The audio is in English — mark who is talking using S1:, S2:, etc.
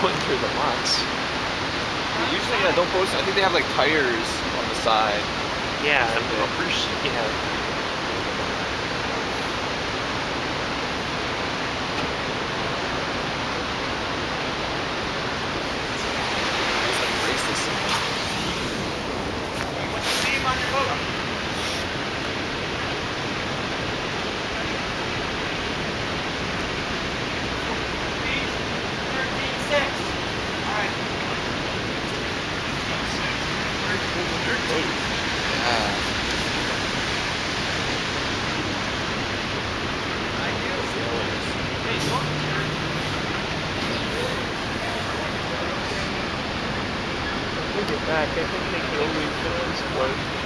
S1: going through the lots.
S2: Usually, yeah, don't post. I think they have like tires on the side.
S1: Yeah, bumpers. Yeah.
S2: Yeah.
S1: When we get back, I think they can only finish one.